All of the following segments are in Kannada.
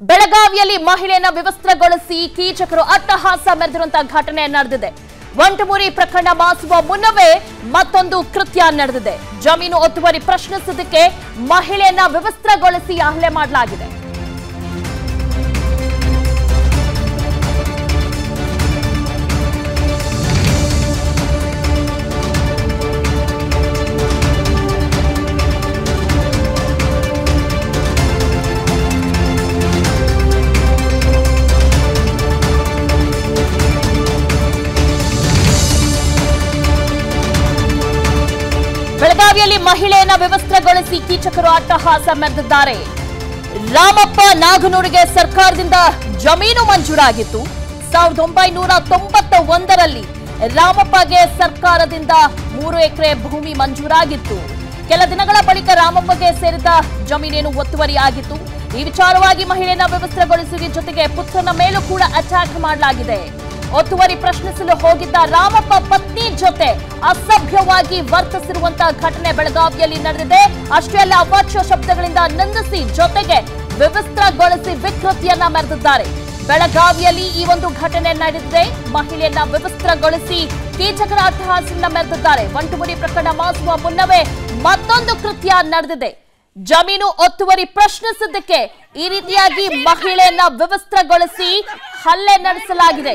ಬೆಳಗಾವಿಯಲ್ಲಿ ಮಹಿಳೆಯನ್ನ ವಿವಸ್ತ್ರಗೊಳಿಸಿ ಕೀಚಕರು ಅಟ್ಟಹಾಸ ಮೆರೆದಿರುವಂತಹ ಘಟನೆ ನಡೆದಿದೆ. ವಂಟಮೂರಿ ಪ್ರಕರಣ ಮಾಸುವ ಮುನ್ನವೇ ಮತ್ತೊಂದು ಕೃತ್ಯ ನಡೆದಿದೆ. ಜಮೀನು ಒತ್ತುವರಿ ಪ್ರಶ್ನಿಸಿದ್ದಕ್ಕೆ ಮಹಿಳೆಯನ್ನ ವಿವಸ್ತ್ರಗೊಳಿಸಿ ಹಲ್ಲೆ ಮಾಡಲಾಗಿದೆ. ಮಹಿಳೆಯನ್ನ ವ್ಯವಸ್ಥೆಗೊಳಿಸಿ ಕೀಚಕರು ಅಟ್ಟಹಾಸ ಮೆರೆದಿದ್ದಾರೆ. ರಾಮಪ್ಪ ನಾಗನೂರಿಗೆ ಸರ್ಕಾರದಿಂದ ಜಮೀನು ಮಂಜೂರಾಗಿತ್ತು. ಸಾವಿರದ ಒಂಬೈನೂರ ತೊಂಬತ್ತ ಒಂದರಲ್ಲಿ ರಾಮಪ್ಪಗೆ ಸರ್ಕಾರದಿಂದ ಮೂರು ಎಕರೆ ಭೂಮಿ ಮಂಜೂರಾಗಿತ್ತು. ಕೆಲ ದಿನಗಳ ಬಳಿಕ ರಾಮಪ್ಪಗೆ ಸೇರಿದ ಜಮೀನೇನು ಒತ್ತುವರಿ ಆಗಿತ್ತು. ಈ ವಿಚಾರವಾಗಿ ಮಹಿಳೆಯನ್ನ ವ್ಯವಸ್ಥೆಗೊಳಿಸುವ ಜೊತೆಗೆ ಪುತ್ರನ ಮೇಲೂ ಕೂಡ ಅಟ್ಯಾಕ್ ಮಾಡಲಾಗಿದೆ. ಒತ್ತುವರಿ ಪ್ರಶ್ನಿಸಲು ಹೋಗಿದ್ದ ರಾಮಪ್ಪ ಪತ್ನಿ ಜೊತೆ ಅಸಭ್ಯವಾಗಿ ವರ್ತಿಸಿರುವಂತಹ ಘಟನೆ ಬೆಳಗಾವಿಯಲ್ಲಿ ನಡೆದಿದೆ. ಅಷ್ಟೇ ಅಲ್ಲ ಅವಾಚ್ಯ ಶಬ್ದಗಳಿಂದ ನಿಂದಿಸಿ ಜೊತೆಗೆ ವಿವಸ್ತ್ರಗೊಳಿಸಿ ವಿಕೃತಿಯನ್ನ ಮೆರೆದಿದ್ದಾರೆ. ಬೆಳಗಾವಿಯಲ್ಲಿ ಈ ಒಂದು ಘಟನೆ ನಡೆದಿದೆ. ಮಹಿಳೆಯನ್ನ ವಿವಸ್ತ್ರಗೊಳಿಸಿ ಕೀಚಕರ ಅಟ್ಟಹಾಸದಿಂದ ಮೆರೆದಿದ್ದಾರೆ. ಒಂಟುಮುಡಿ ಪ್ರಕರಣ ಮಾಸುವ ಮುನ್ನವೇ ಮತ್ತೊಂದು ಕೃತ್ಯ ನಡೆದಿದೆ. ಜಮೀನು ಒತ್ತುವರಿ ಪ್ರಶ್ನಿಸಿದ್ದಕ್ಕೆ ಈ ರೀತಿಯಾಗಿ ಮಹಿಳೆಯನ್ನ ವಿವಸ್ತ್ರಗೊಳಿಸಿ ಹಲ್ಲೆ ನಡೆಸಲಾಗಿದೆ.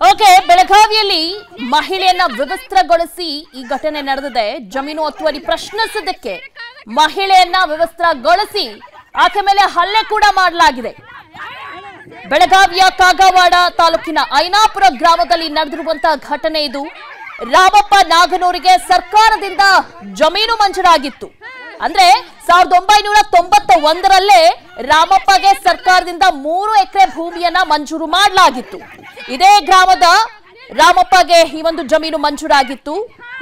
ಓಕೆ, ಬೆಳಗಾವಿಯಲ್ಲಿ ಮಹಿಳೆಯನ್ನ ವಿವಸ್ತ್ರಗೊಳಿಸಿ ಈ ಘಟನೆ ನಡೆದಿದೆ. ಜಮೀನು ಒತ್ತುವರಿ ಪ್ರಶ್ನಿಸಿದ್ದಕ್ಕೆ ಮಹಿಳೆಯನ್ನ ವಿವಸ್ತ್ರಗೊಳಿಸಿ ಆಕೆ ಮೇಲೆ ಹಲ್ಲೆ ಕೂಡ ಮಾಡಲಾಗಿದೆ. ಬೆಳಗಾವಿಯ ಕಾಗವಾಡ ತಾಲೂಕಿನ ಐನಾಪುರ ಗ್ರಾಮದಲ್ಲಿ ನಡೆದಿರುವಂತಹ ಘಟನೆ ಇದು. ರಾಮಪ್ಪ ನಾಗನೂರಿಗೆ ಸರ್ಕಾರದಿಂದ ಜಮೀನು ಮಂಜೂರಾಗಿತ್ತು. ಅಂದ್ರೆ ಸಾವಿರದ ಒಂಬೈನೂರ ತೊಂಬತ್ತ ಒಂದರಲ್ಲೇ ರಾಮಪ್ಪಗೆ ಸರ್ಕಾರದಿಂದ ಮೂರು ಎಕರೆ ಭೂಮಿಯನ್ನ ಮಂಜೂರು ಮಾಡಲಾಗಿತ್ತು. ಇದೇ ಗ್ರಾಮದ ರಾಮಪ್ಪಗೆ ಈ ಒಂದು ಜಮೀನು ಮಂಜೂರಾಗಿತ್ತು.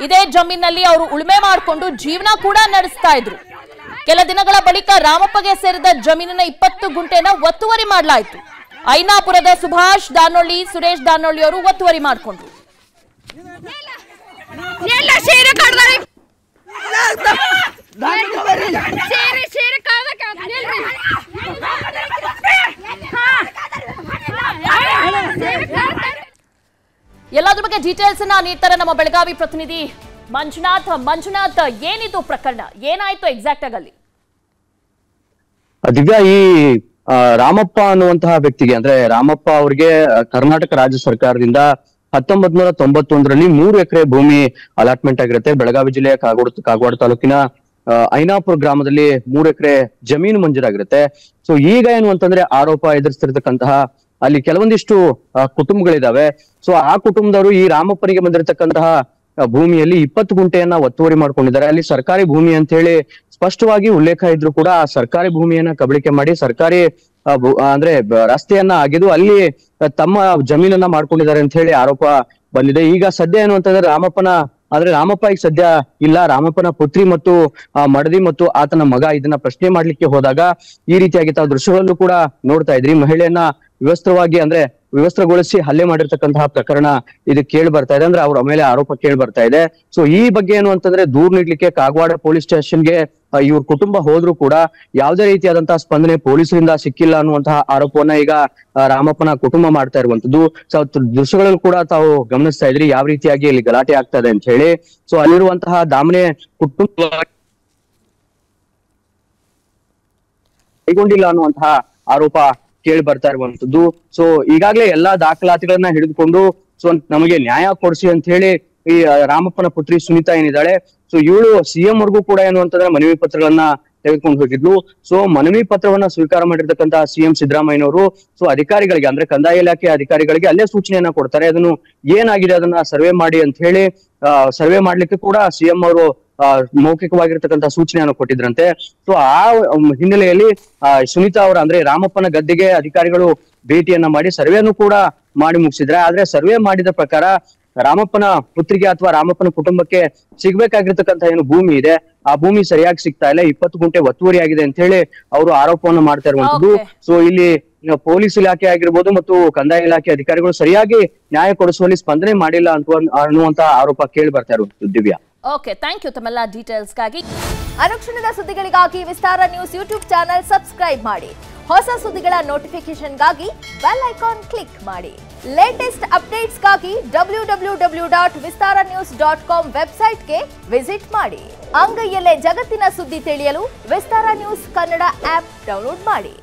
ಇದೇ ಜಮೀನಲ್ಲಿ ಅವರು ಉಳುಮೆ ಮಾಡಿಕೊಂಡು ಜೀವನ ಕೂಡ ನಡೆಸ್ತಾ ಇದ್ರು. ಕೆಲ ದಿನಗಳ ಬಳಿಕ ರಾಮಪ್ಪಗೆ ಸೇರಿದ ಜಮೀನಿನ ಇಪ್ಪತ್ತು ಗುಂಟೆನ ಒತ್ತುವರಿ ಮಾಡಲಾಯಿತು. ಐನಾಪುರದ ಸುಭಾಷ್ ದಾನೊಳ್ಳಿ, ಸುರೇಶ್ ದಾನೊಳ್ಳಿ ಅವರು ಒತ್ತುವರಿ ಮಾಡಿಕೊಂಡ್ರು. ಸೇರಿ ಕಾದಕ್ಕೆ. ಎಲ್ಲದ್ರ ಬಗ್ಗೆ ಡೀಟೇಲ್ಸ್ ಅನ್ನ ನೀಡ್ತಾರೆ ನಮ್ಮ ಬೆಳಗಾವಿ ಪ್ರತಿನಿಧಿ. ಮಂಜುನಾಥ್ ಮಂಜುನಾಥ್ ಏನಿದು ಪ್ರಕರಣ? ಏನಾಯ್ತು ಎಕ್ಸಾಕ್ಟ್ ಆಗಿ ಅಲ್ಲಿ? ದಿವ್ಯಾ ಈ ರಾಮಪ್ಪ ಅನ್ನುವಂತಹ ವ್ಯಕ್ತಿಗೆ ಅಂದ್ರೆ ರಾಮಪ್ಪ ಅವ್ರಿಗೆ ಕರ್ನಾಟಕ ರಾಜ್ಯ ಸರ್ಕಾರದಿಂದ ಹತ್ತೊಂಬತ್ ನೂರ ತೊಂಬತ್ತೊಂದರಲ್ಲಿ ಮೂರು ಎಕರೆ ಭೂಮಿ ಅಲಾಟ್ಮೆಂಟ್ ಆಗಿರುತ್ತೆ. ಬೆಳಗಾವಿ ಜಿಲ್ಲೆಯ ಕಾಗೋಡ ಕಾಗವಾಡ ತಾಲೂಕಿನ ಐನಾಪುರ ಗ್ರಾಮದಲ್ಲಿ ಮೂರು ಎಕರೆ ಜಮೀನು ಮಂಜೂರಾಗಿರುತ್ತೆ. ಸೊ ಈಗ ಏನು ಅಂತಂದ್ರೆ ಆರೋಪ ಎದುರಿಸ್ತಿರ್ತಕ್ಕಂತಹ ಅಲ್ಲಿ ಕೆಲವೊಂದಿಷ್ಟು ಕುಟುಂಬಗಳಿದಾವೆ. ಸೊ ಆ ಕುಟುಂಬದವರು ಈ ರಾಮಪ್ಪನಿಗೆ ಬಂದಿರತಕ್ಕಂತಹ ಭೂಮಿಯಲ್ಲಿ ಇಪ್ಪತ್ತು ಗುಂಟೆಯನ್ನ ಒತ್ತುವರಿ ಮಾಡ್ಕೊಂಡಿದ್ದಾರೆ. ಅಲ್ಲಿ ಸರ್ಕಾರಿ ಭೂಮಿ ಅಂತ ಹೇಳಿ ಸ್ಪಷ್ಟವಾಗಿ ಉಲ್ಲೇಖ ಇದ್ರು ಕೂಡ ಆ ಸರ್ಕಾರಿ ಭೂಮಿಯನ್ನ ಕಬಳಿಕೆ ಮಾಡಿ ಸರ್ಕಾರಿ ಅಂದ್ರೆ ರಸ್ತೆಯನ್ನ ಅಗೆದು ಅಲ್ಲಿ ತಮ್ಮ ಜಮೀನನ್ನ ಮಾಡ್ಕೊಂಡಿದ್ದಾರೆ ಅಂತ ಹೇಳಿ ಆರೋಪ ಬಂದಿದೆ. ಈಗ ಸದ್ಯ ಏನು ಅಂತಂದ್ರೆ ರಾಮಪ್ಪನ ಆದ್ರೆ ರಾಮಪ್ಪ ಈಗ ಸದ್ಯ ಇಲ್ಲ. ರಾಮಪ್ಪನ ಪುತ್ರಿ ಮತ್ತು ಮಡದಿ ಮತ್ತು ಆತನ ಮಗ ಇದನ್ನ ಪ್ರಶ್ನೆ ಮಾಡ್ಲಿಕ್ಕೆ ಹೋದಾಗ ಈ ರೀತಿಯಾಗಿ ತಾವು ದೃಶ್ಯಗಳಲ್ಲೂ ಕೂಡ ನೋಡ್ತಾ ಇದ್ರಿ. ಮಹಿಳೆಯನ್ನ ವಿವಸ್ತ್ರವಾಗಿ ಅಂದ್ರೆ ವಿವಸ್ತ್ರಗೊಳಿಸಿ ಹಲ್ಲೆ ಮಾಡಿರ್ತಕ್ಕಂತಹ ಪ್ರಕರಣ ಇದು ಕೇಳಿ ಬರ್ತಾ ಇದೆ. ಅಂದ್ರೆ ಅವ್ರ ಮೇಲೆ ಆರೋಪ ಕೇಳಿ ಬರ್ತಾ ಇದೆ. ಸೊ ಈ ಬಗ್ಗೆ ಏನು ಅಂತಂದ್ರೆ ದೂರ್ ನೀಡ್ಲಿಕ್ಕೆ ಕಾಗವಾಡ ಪೊಲೀಸ್ ಸ್ಟೇಷನ್ಗೆ ಇವ್ರ ಕುಟುಂಬ ಹೋದ್ರು ಕೂಡ ಯಾವುದೇ ರೀತಿಯಾದಂತಹ ಸ್ಪಂದನೆ ಪೊಲೀಸರಿಂದ ಸಿಕ್ಕಿಲ್ಲ ಅನ್ನುವಂತಹ ಆರೋಪವನ್ನ ಈಗ ರಾಮಪ್ಪನ ಕುಟುಂಬ ಮಾಡ್ತಾ ಇರುವಂತದ್ದು ಸೊ ದೃಶ್ಯಗಳಲ್ಲೂ ಕೂಡ ತಾವು ಗಮನಿಸ್ತಾ ಇದ್ರಿ ಯಾವ ರೀತಿಯಾಗಿ ಇಲ್ಲಿ ಗಲಾಟೆ ಆಗ್ತಾ ಇದೆ ಅಂತ ಹೇಳಿ. ಸೊ ಅಲ್ಲಿರುವಂತಹ ದಾಮನೆ ಕುಟುಂಬ ಕೈಗೊಂಡಿಲ್ಲ ಅನ್ನುವಂತಹ ಆರೋಪ ಕೇಳಿ ಬರ್ತಾ ಇರುವಂತದ್ದು ಸೊ ಈಗಾಗಲೇ ಎಲ್ಲಾ ದಾಖಲಾತಿಗಳನ್ನ ಹಿಡಿದುಕೊಂಡು ಸೊ ನಮಗೆ ನ್ಯಾಯ ಕೊಡಿಸಿ ಅಂತ ಹೇಳಿ ಈ ರಾಮಪ್ಪನ ಪುತ್ರಿ ಸುನೀತಾ ಏನಿದ್ದಾಳೆ ಸೊ ಇವಳು ಸಿಎಂ ವರ್ಗೂ ಕೂಡ ಏನು ಅಂತಂದ್ರೆ ಮನವಿ ಪತ್ರಗಳನ್ನ ತೆಗೆದುಕೊಂಡು ಹೋಗಿದ್ಲು. ಸೊ ಮನವಿ ಪತ್ರವನ್ನ ಸ್ವೀಕಾರ ಮಾಡಿರ್ತಕ್ಕಂತಹ ಸಿಎಂ ಸಿದ್ದರಾಮಯ್ಯನವರು ಸೊ ಅಧಿಕಾರಿಗಳಿಗೆ ಅಂದ್ರೆ ಕಂದಾಯ ಇಲಾಖೆ ಅಧಿಕಾರಿಗಳಿಗೆ ಅಲ್ಲೇ ಸೂಚನೆಯನ್ನ ಕೊಡ್ತಾರೆ. ಅದನ್ನು ಏನಾಗಿದೆ ಅದನ್ನ ಸರ್ವೆ ಮಾಡಿ ಅಂತ ಹೇಳಿ ಸರ್ವೆ ಮಾಡ್ಲಿಕ್ಕೆ ಕೂಡ ಸಿಎಂ ಅವರು ಆ, ಮೌಖಿಕವಾಗಿರ್ತಕ್ಕಂಥ ಸೂಚನೆಯನ್ನು ಕೊಟ್ಟಿದ್ರಂತೆ. ಸೊ ಆ ಹಿನ್ನೆಲೆಯಲ್ಲಿ ಸುನೀತಾ ಅವರ ಅಂದ್ರೆ ರಾಮಪ್ಪನ ಗದ್ದೆಗೆ ಅಧಿಕಾರಿಗಳು ಭೇಟಿಯನ್ನ ಮಾಡಿ ಸರ್ವೆಯನ್ನು ಕೂಡ ಮಾಡಿ ಮುಗಿಸಿದ್ರೆ ಆದ್ರೆ ಸರ್ವೆ ಮಾಡಿದ ಪ್ರಕಾರ ರಾಮಪ್ಪನ ಪುತ್ರಿಗೆ ಅಥವಾ ರಾಮಪ್ಪನ ಕುಟುಂಬಕ್ಕೆ ಸಿಗ್ಬೇಕಾಗಿರ್ತಕ್ಕಂತ ಏನು ಭೂಮಿ ಇದೆ ಆ ಭೂಮಿ ಸರಿಯಾಗಿ ಸಿಗ್ತಾ ಇಲ್ಲ ಇಪ್ಪತ್ತು ಗುಂಟೆ ಒತ್ತುವರಿ ಆಗಿದೆ ಅಂತ ಹೇಳಿ ಅವರು ಆರೋಪವನ್ನು ಮಾಡ್ತಾ ಇರುವಂತದ್ದು ಸೊ ಇಲ್ಲಿ ಪೊಲೀಸ್ ಇಲಾಖೆ ಆಗಿರ್ಬೋದು ಮತ್ತು ಕಂದಾಯ ಇಲಾಖೆ ಅಧಿಕಾರಿಗಳು ಸರಿಯಾಗಿ ನ್ಯಾಯ ಕೊಡಿಸುವಲ್ಲಿ ಸ್ಪಂದನೆ ಮಾಡಿಲ್ಲ ಅಂತ ಅನ್ನುವಂತ ಆರೋಪ ಕೇಳಿ ಬರ್ತಾ ಇರುವಂತದ್ದು ದಿವ್ಯಾ. ಓಕೆ ಥ್ಯಾಂಕ್ ಯು ತಮ್ಮೆಲ್ಲ ಡೀಟೇಲ್ಸ್ಗಾಗಿ ಅನುಕ್ಷಣದ ಸುದ್ದಿಗಳಿಗಾಗಿ Vistara news YouTube channel subscribe ಮಾಡಿ ಹೊಸ ಸುದ್ದಿಗಳ ನೋಟಿಫಿಕೇಶನ್ಗಾಗಿ ಬೆಲ್ ಐಕಾನ್ ಕ್ಲಿಕ್ ಮಾಡಿ latest ಅಪ್ಡೇಟ್ಸ್ಗಾಗಿ W W W dot Vistara news dot com ವೆಬ್ಸೈಟ್ಗೆ ವಿಸಿಟ್ ಮಾಡಿ ಅಂಗೈಯಲ್ಲೇ ಜಗತ್ತಿನ ಸುದ್ದಿ ತಿಳಿಯಲು Vistara news Kannada app download ಮಾಡಿ